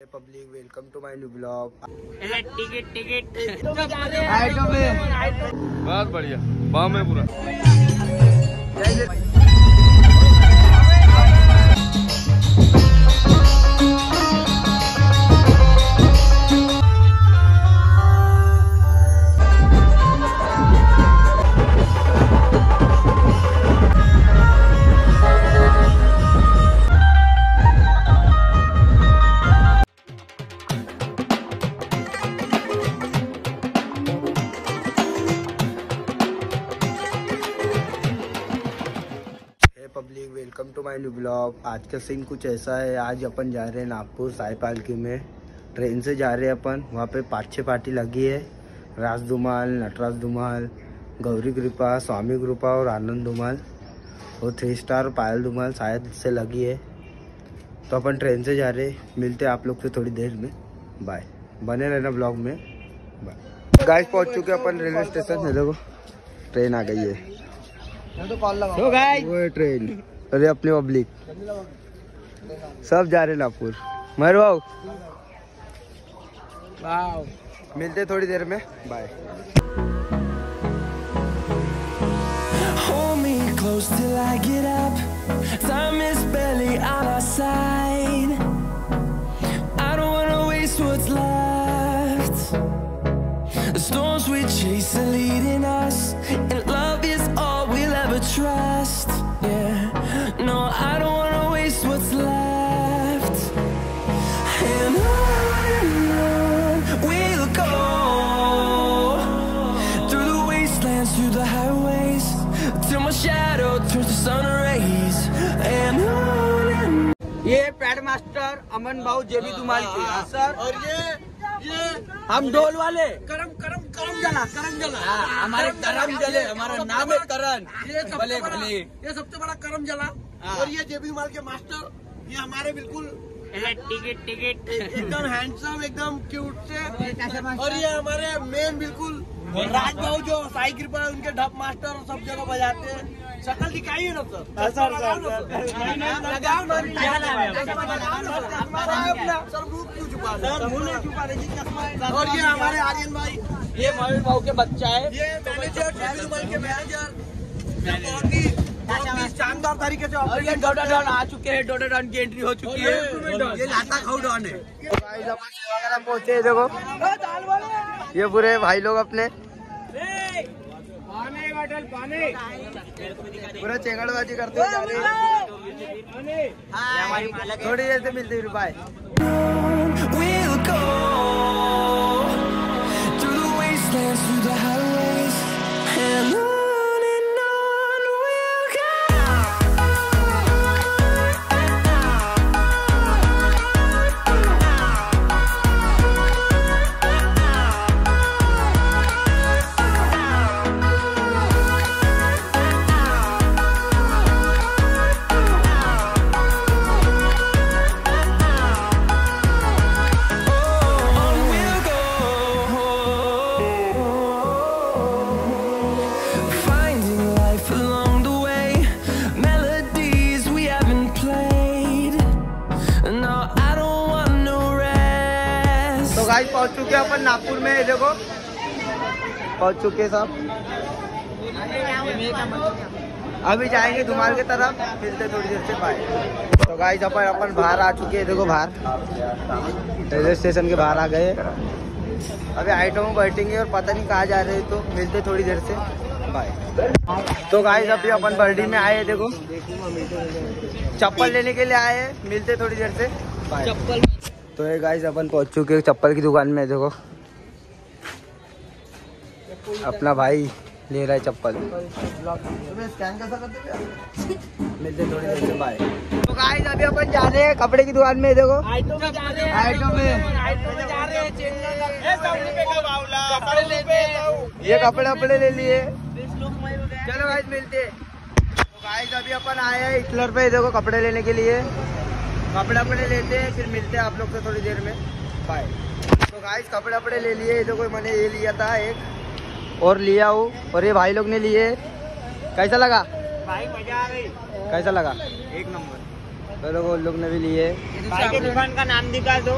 Public welcome to my new blog ticket टिकट बहुत बढ़िया। बाम है पूरा। माय न्यू ब्लॉग आज का सीन कुछ ऐसा है। आज अपन जा रहे हैं नागपुर साई पालकी में। ट्रेन से जा रहे हैं अपन। वहाँ पे पाँच छः पार्टी लगी है। राज धुमाल नटराज धुमाल गौरी कृपा स्वामी कृपा और आनंद धुमाल और थ्री स्टार पायल धुमाल शायद से लगी है। तो अपन ट्रेन से जा रहे हैं। मिलते हैं आप लोग से थोड़ी देर में। बाय बने रहना ब्लॉग में। बाय गाइस पहुँच चुके अपन रेलवे स्टेशन है देखो ट्रेन आ गई है। तो गाइस वो ट्रेन अरे अपने पब्लिक सब जा रहे नागपुर मर भाव मिलते थोड़ी देर में bye close till I get up. Time is barely on our side. I don't wanna waste what's left. The storms we chase are leading us, and love is all ever trust. Yeah, no, I don't wanna waste what's left. And on and on we'll go through the wastelands, through the highways, till my shadow turns to sun rays. And on and ये pad master अमन भाऊ जेबी दुमाल की sir और ये ये हम ढोल वाले। करम करम करम। जला करम जला हमारे करम जले हमारा नाम है करण। भले भले। ये सबसे बड़ा करम जला। और ये जेबी माल के मास्टर ये हमारे बिल्कुल टिकट टिकट। एकदम हैंडसम एकदम क्यूट से। और ये हमारे मेन बिल्कुल राज भाऊ जो साई कृपा उनके ढप मास्टर और सब जगह बजाते हैं। शक्ल दिखाइए ना सर। सर लगाओ ना सर। रूप क्यों छुपा रहे और ये हमारे आर्यन भाई ये मयूर भाऊ के बच्चा है। ये मैनेजर माल के मैनेजर बहुत ही शानदार तरीके से और डोडा डॉन आ चुके हैं डोडा डॉन की एंट्री हो चुकी है। ये लाता खाऊ डॉन है। वगैरह पहुँचे हैं, देखो। ये पूरे भाई लोग अपने। पूरा चेंगड़बाजी करते हुए जा रहे हैं। थोड़ी देर से मिलती हुई बाय चुके हैं अपन नागपुर में देखो। पहुँच चुके हैं सब। अभी जाएँगे धुमाल की तरफ़, मिलते थोड़ी देर से बाय तो गाइस अपन अपन बाहर आ चुके हैं, देखो बाहर। रेलवे स्टेशन के बाहर आ गए। अभी आइटम में बैठेंगे और पता नहीं कहाँ जा रहे हैं तो मिलते थोड़ी देर से। बाय तो गाइस अभी अपन बर्डी में आए देखो। चप्पल लेने के लिए आए मिलते थोड़ी देर से। चप्पल तो ये गाइस अपन पहुँच चुके हैं चप्पल की दुकान में, देखो। अपना भाई ले रहा है चप्पल। तो गाइस अभी अपन जा रहे हैं कपड़े की दुकान में, देखो। आइटम में। ये कपड़े वपड़े ले लिए। चलो गाइस मिलते हैं। तो गाइस अभी अपन आए हैं हिटलर पे, देखो कपड़े लेने के लिए। कपड़े वपड़े लेते हैं फिर मिलते हैं आप लोग से थोड़ी देर में। बाय तो गाइस कपड़े वपड़े ले लिए देखो मैंने ये लिया था एक और लिया हूँ और ये भाई लोग ने लिए। कैसा लगा? भाई मज़ा आ गई कैसा लगा? एक नंबर। तो लोग उन लोग ने भी लिए। भाई की दुकान का नाम दिखा दो।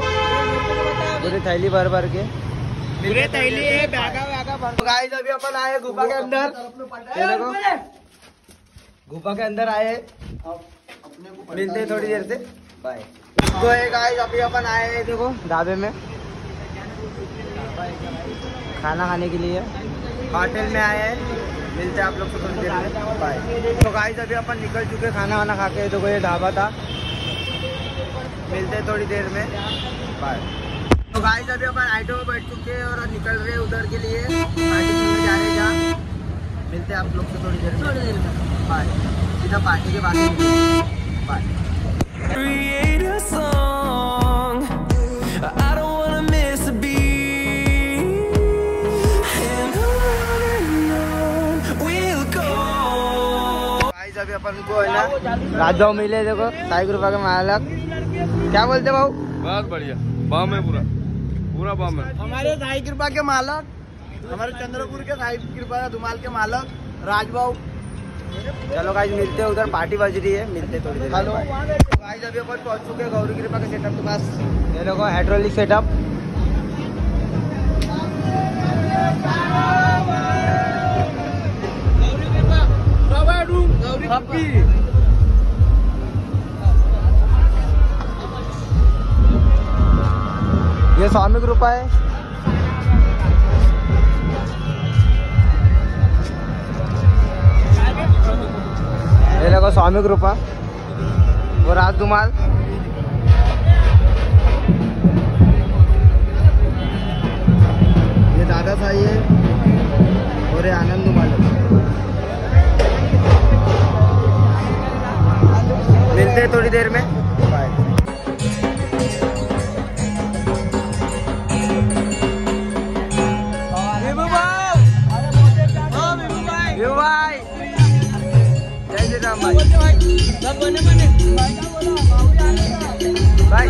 पूरी थैली भर भर के। पूरे थैली है बैगा भर। तो गाइस अभी अपन आए गुफा के अंदर। ये देखो। गुफा के अंदर आए। मिलते हैं थोड़ी देर से। बाय तो गाइस अभी अपन आए हैं देखो ढाबे में। खाना खाने के लिए। होटल में आए हैं। मिलते हैं आप लोग को थोड़ी देर में। बाय तो गाइस अभी अपन निकल चुके खाना वाना खा के देखो ये ढाबा था। मिलते हैं थोड़ी देर में। बाय तो गाइस अभी अपन आइटो में बैठ चुके हैं और निकल रहे हैं उधर के लिए। पार्टी में जा रहे जहाँ। मिलते हैं आप लोग से थोड़ी देर में। थोड़ी देर में। बाय सीधा पार्टी के बाद। बाय अभी अपन को है ना राजभाव मिले देखो साई कृपा के मालक। क्या बोलते भाऊ बहुत बढ़िया। बाम है पूरा। पूरा बाम है। हमारे साई कृपा के मालक हमारे चंद्रपुर के साई कृपा धुमाल के मालक राजबाऊ चलो गाइस मिलते हैं उधर पार्टी बज रही है मिलते थोड़ी देर हेलो। गाइस अभी अपन पहुँच चुके हैं गौरी कृपा के सेटअप के पास। ये देखो हाइड्रोलिक सेटअप ये स्वामी कृपा है। ये देखो स्वामी कृपा। वो राज दुमाल ये दादा साई है और ये आनंद दुमाल मिलते हैं थोड़ी देर में। भाई भाई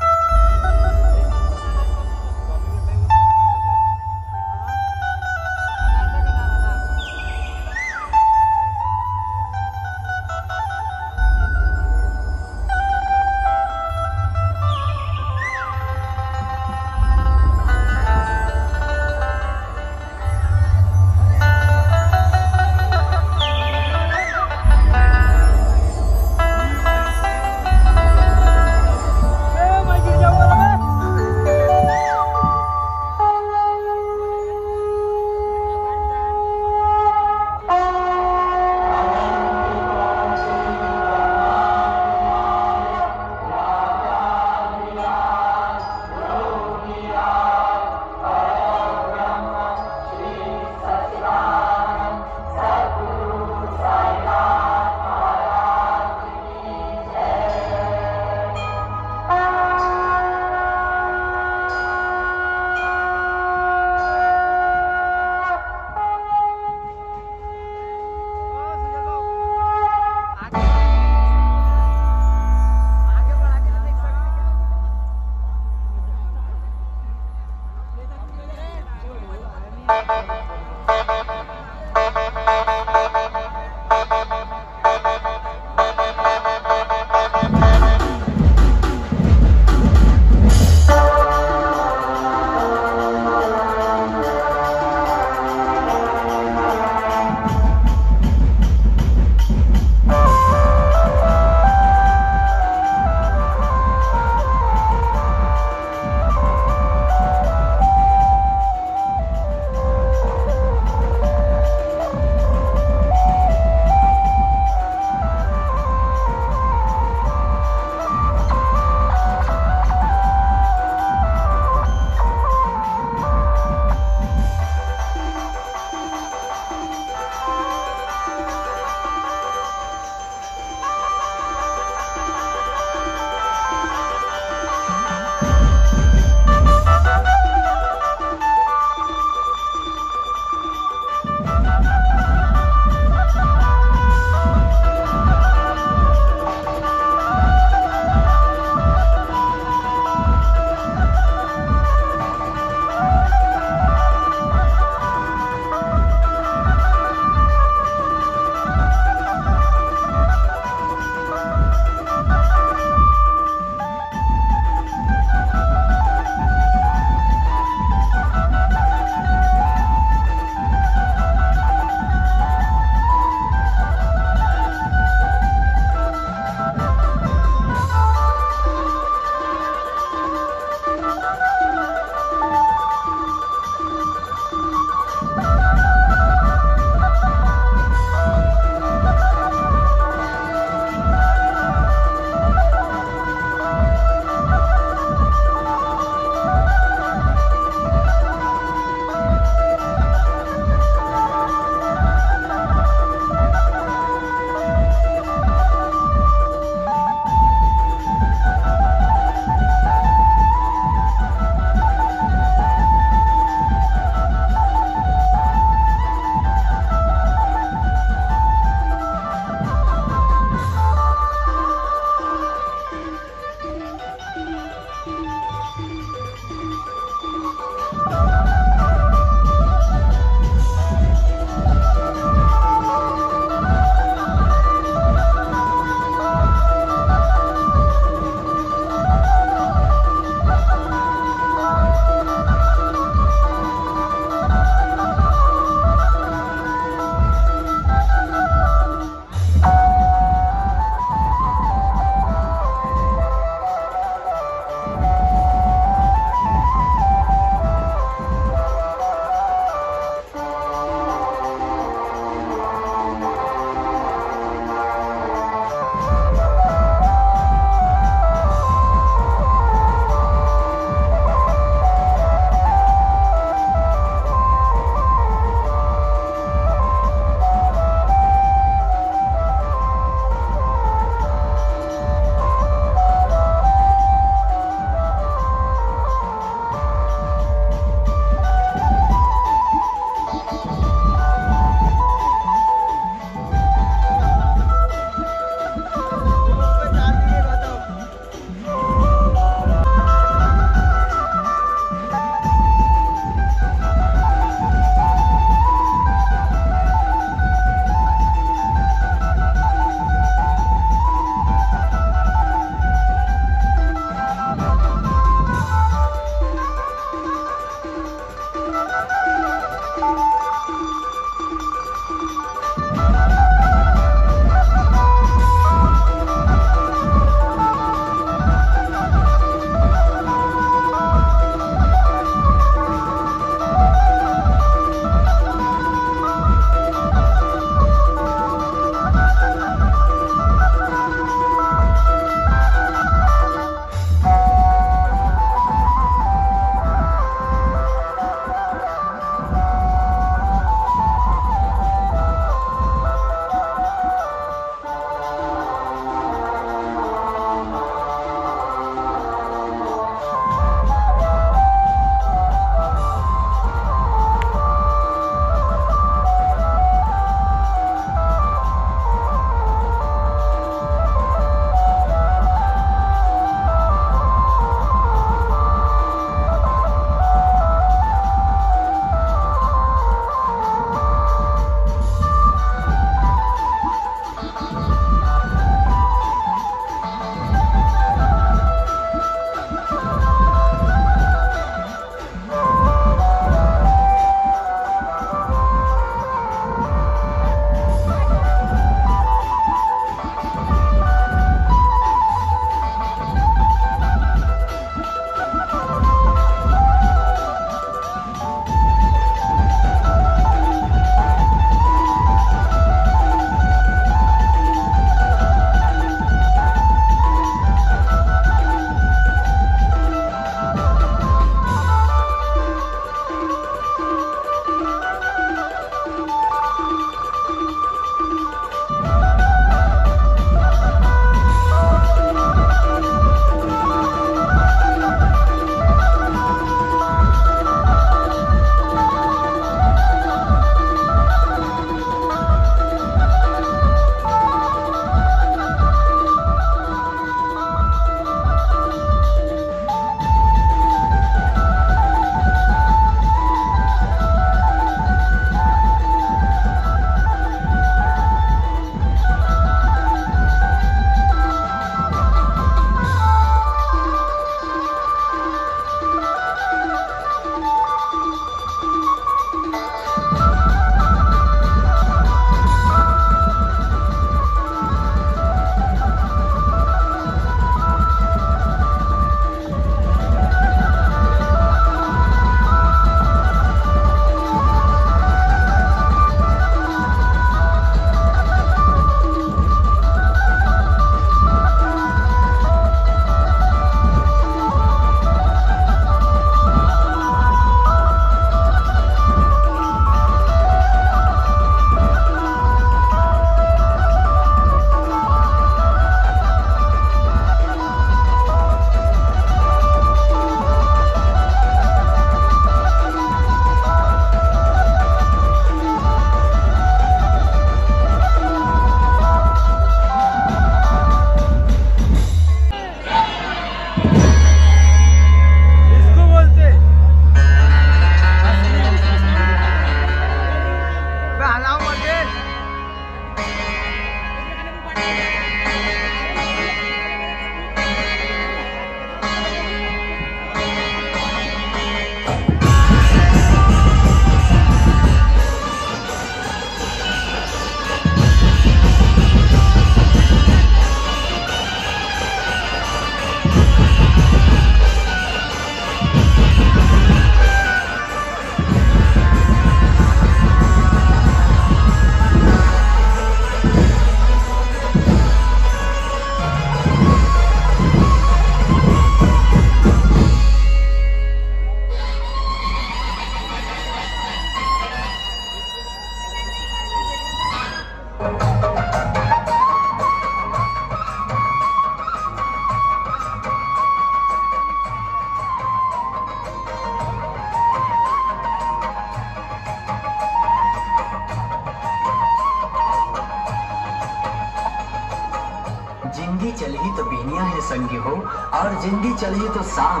आंधी चली तो बीनिया है संगी हो, और ज़िंदगी चली तो शाम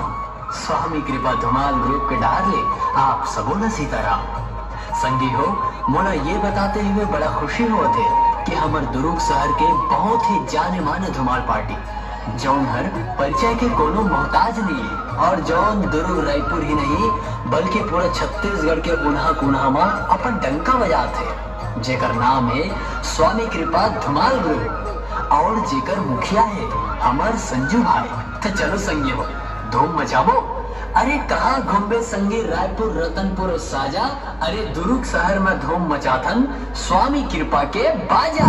स्वामी कृपा धुमाल ग्रुप के डार्ले आप सबो न सीताराम। संगी हो, मोला ये बताते हुए बड़ा खुशी होते कि हमर दुरुग शहर के बहुत ही जाने माने धुमाल पार्टी, जौन हर परिचय के कोनो मोहताज नहीं है, और जौन दुर्ग रायपुर ही नहीं, बल्कि पूरा छत्तीसगढ़ के उन्हा कुन्हा में अपन डंका बजाते जेकर नाम है स्वामी कृपा धुमाल ग्रुप। और जेकर मुखिया है हमार संजू भाई। तो चलो संगे धूम मचाबो अरे कहा घूमे संगे रायपुर, रतनपुर, साजा? अरे दुर्ग शहर में धूम मचाथन। स्वामी कृपा के बाजा।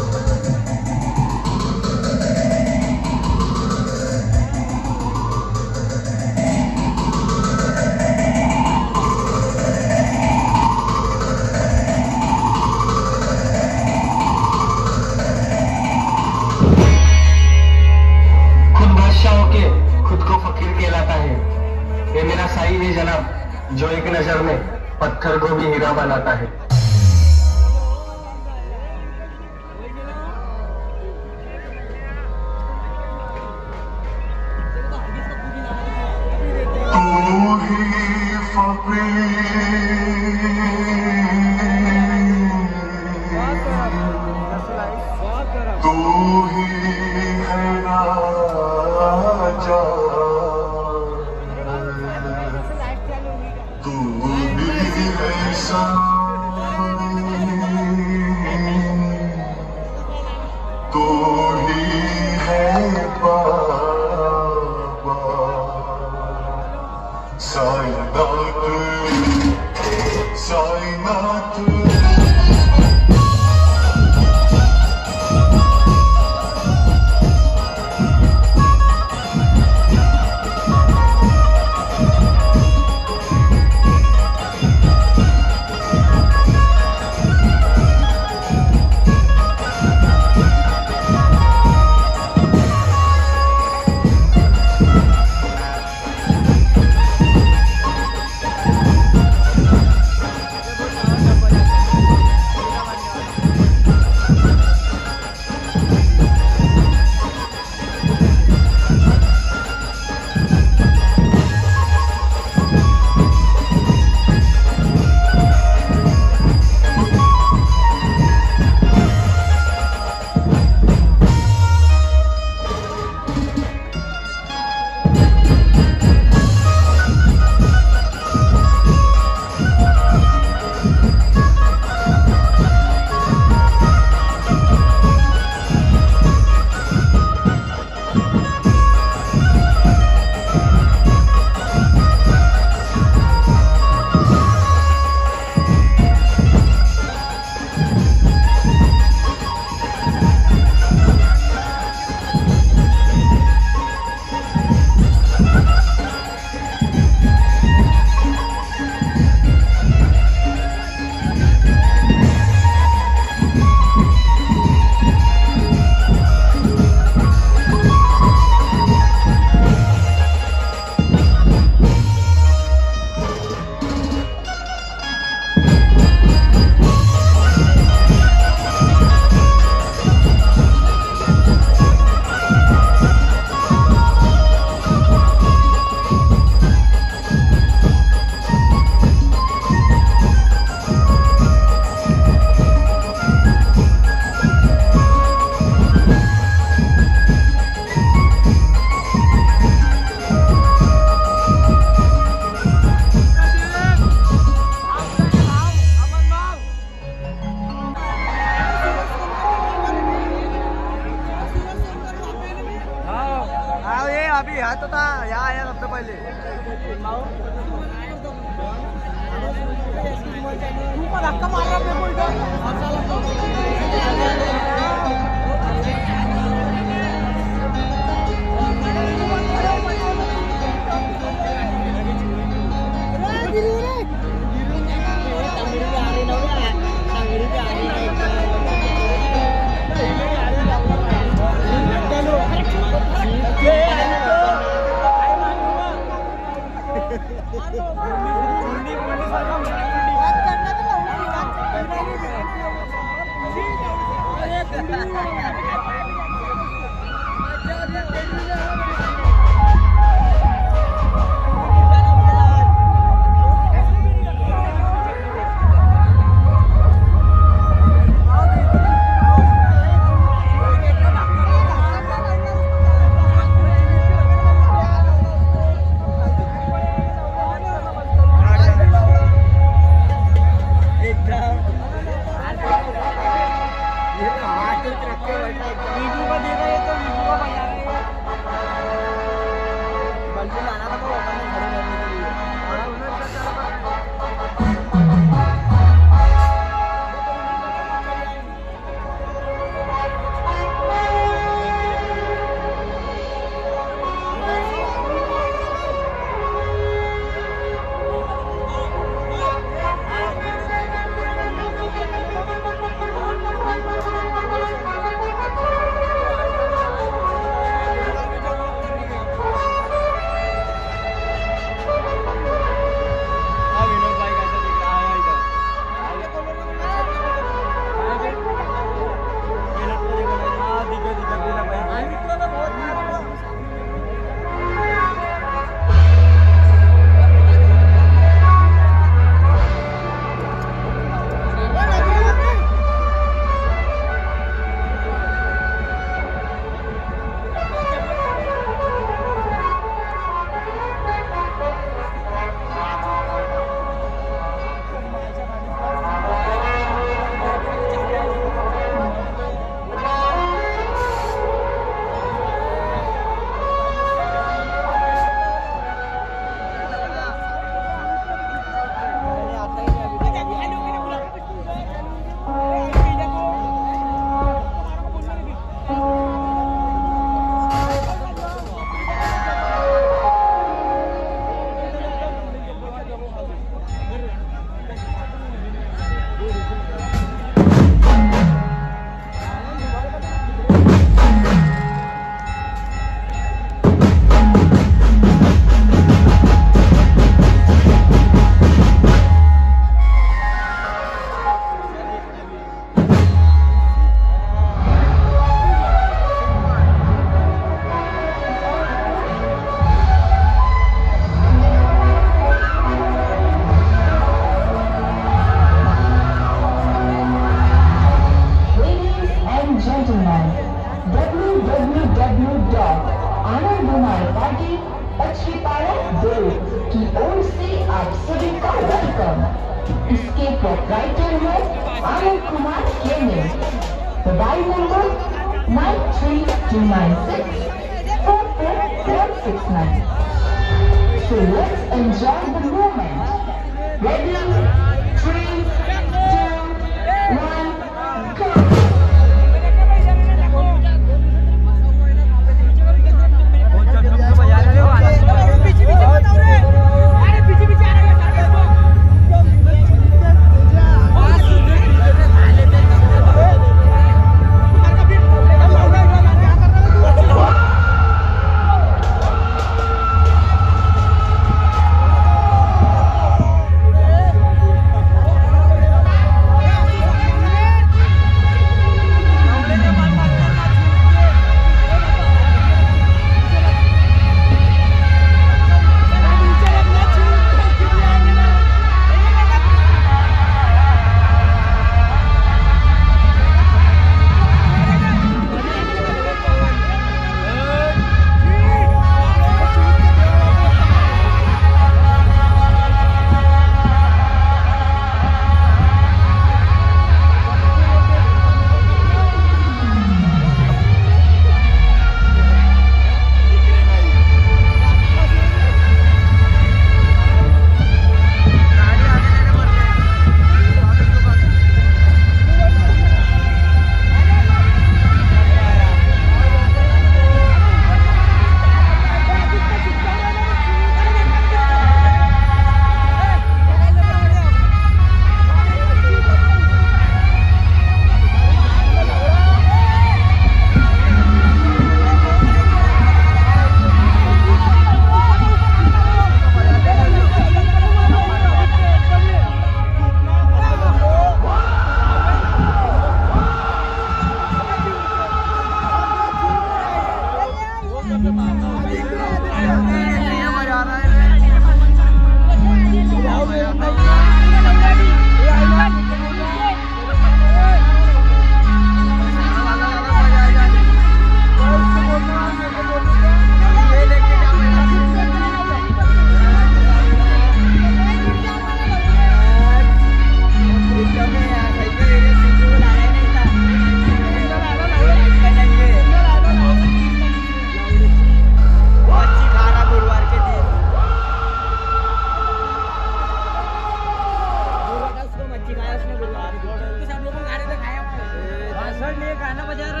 One,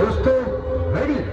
तो दोस्तों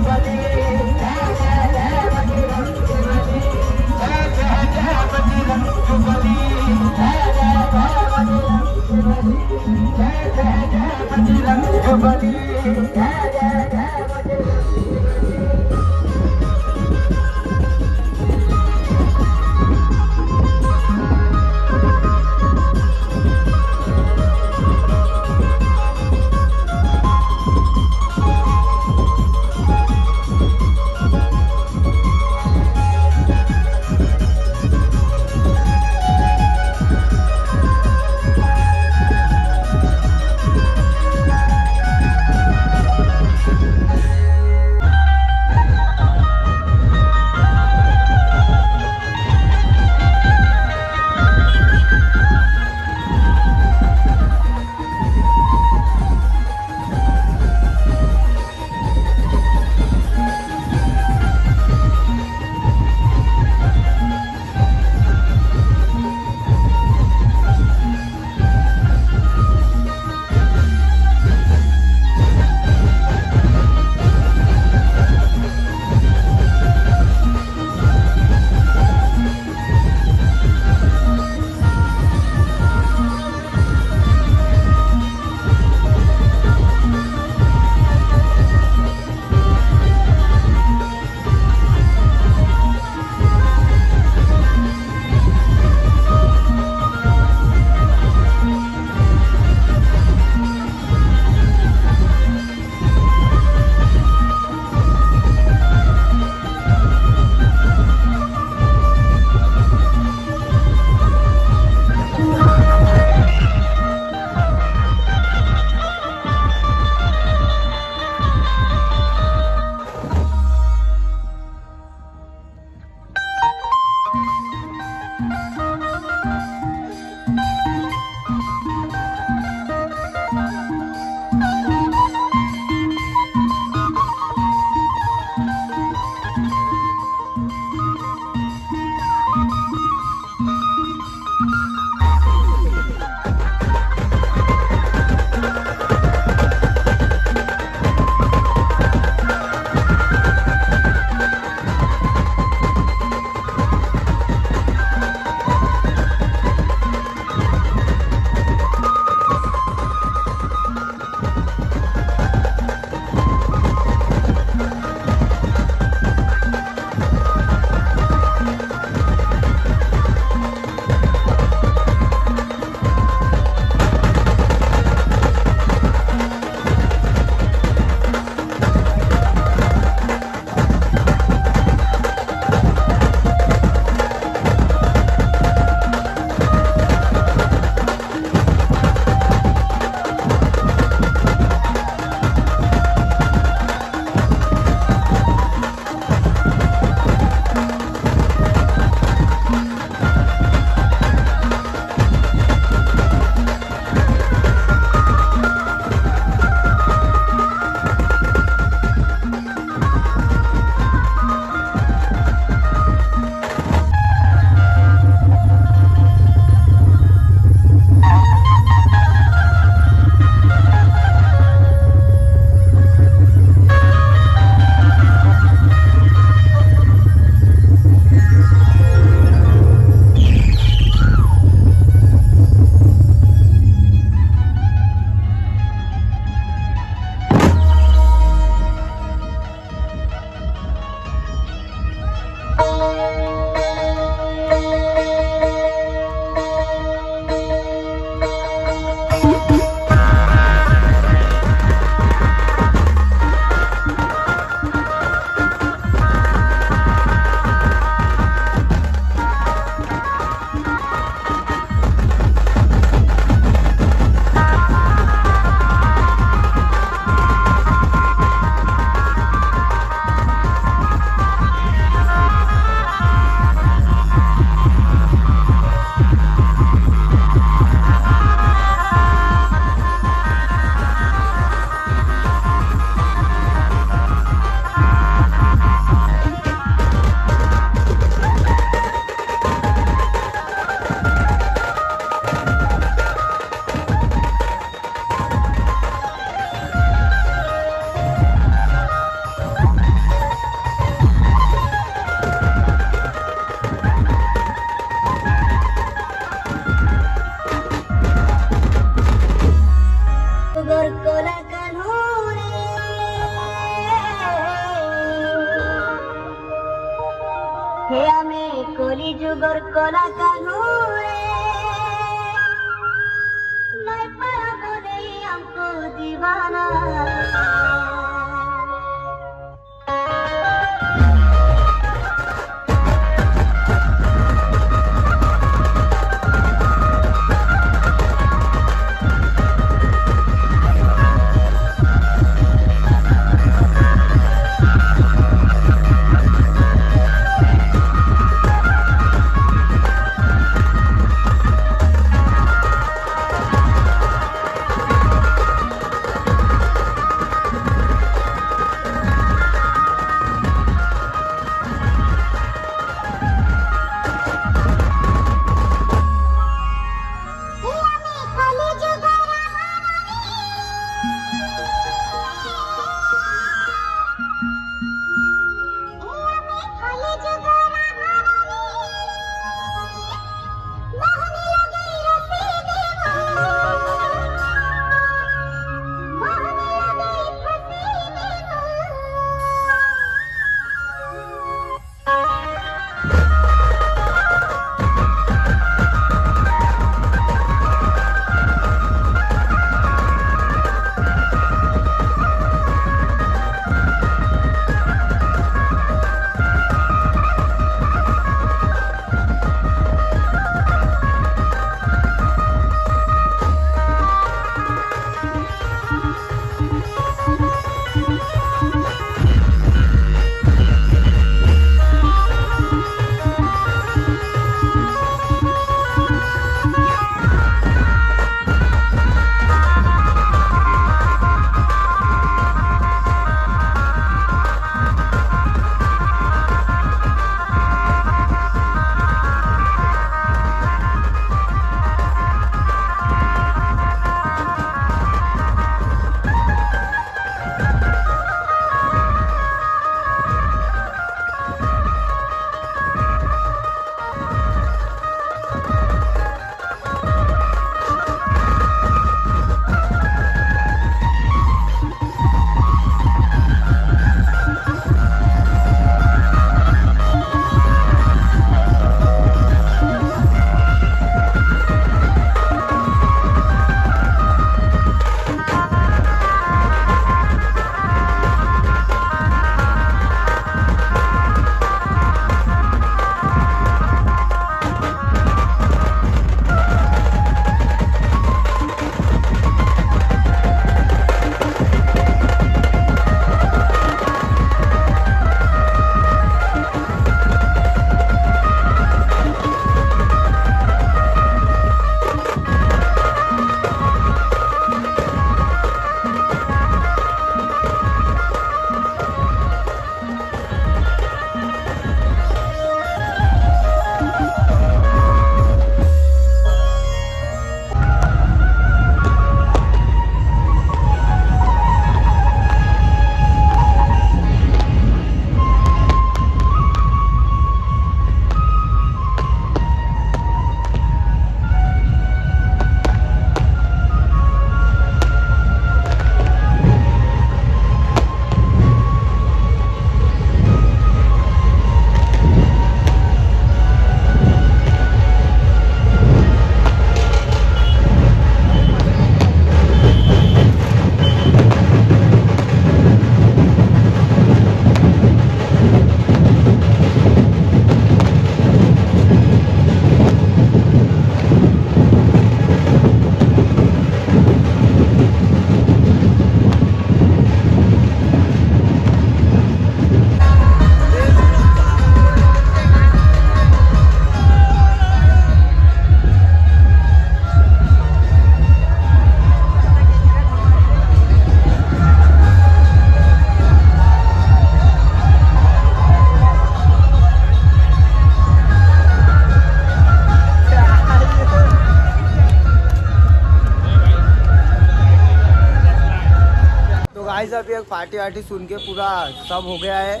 पार्टी वार्टी सुन के पूरा सब हो गया है।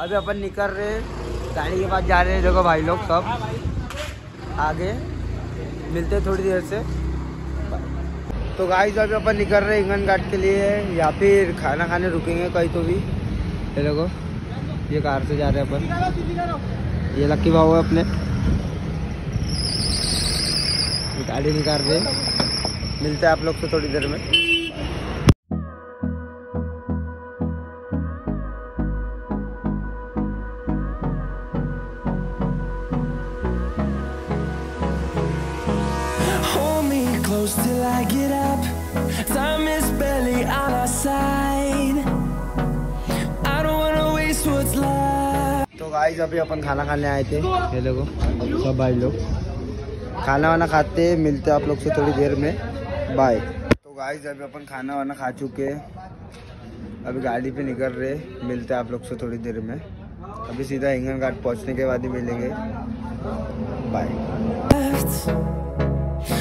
अभी अपन निकल रहे गाड़ी के पास जा रहे हैं। देखो भाई लोग सब। आगे। मिलते थोड़ी देर से। तो गाड़ी गाइस अभी अपन निकल रहे हैं इंगन घाट के लिए। या फिर खाना खाने रुकेंगे कहीं तो भी। ये लोगो ये कार से जा रहे हैं अपन। ये लक्की भाव है अपने। गाड़ी निकाल रहे मिलते हैं आप लोग से थोड़ी देर में। Close till I get up. Time is barely on our side. I don't wanna waste what's left. तो गाइस अभी अपन खाना खाने आए थे। ये लोगो सब भाई लोग। खाना वाना खाते मिलते आप लोग से थोड़ी देर में। बाय तो गाइस अभी अपन खाना वाना खा चुके हैं। अभी गाड़ी पे निकल रहे मिलते हैं आप लोग से थोड़ी देर में। अभी सीधा इंगन घाट पहुँचने के बाद ही मिलेंगे। Bye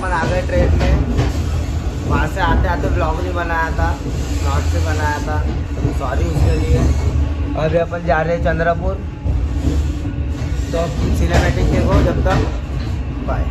अपन आ गए ट्रेन में। वहाँ से आते आते ब्लॉग नहीं बनाया था नॉट से बनाया था। सॉरी उसके लिए। अभी अपन जा रहे हैं चंद्रपुर। तो सिनेमेटिक देखो जब तक। बाय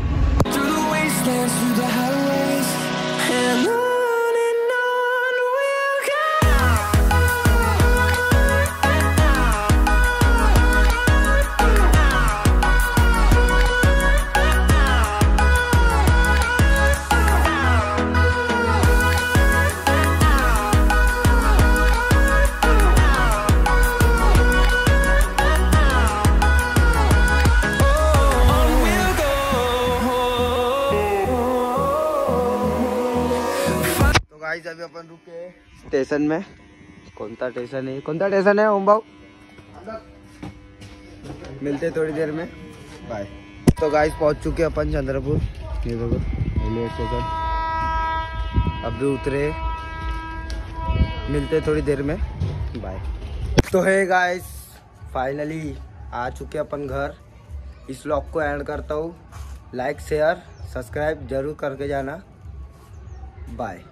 स्टेशन में? कौन सा स्टेशन है? कौन सा स्टेशन है ओम भाऊ मिलते थोड़ी देर में। बाय तो गाइस पहुँच चुके अपन चंद्रपुर। ये देखो रेलवे स्टेशन अभी उतरे। मिलते थोड़ी देर में। बाय तो है गाइस फाइनली आ चुके अपन घर। इस व्लॉग को एंड करता हूँ। लाइक शेयर सब्सक्राइब ज़रूर करके जाना। बाय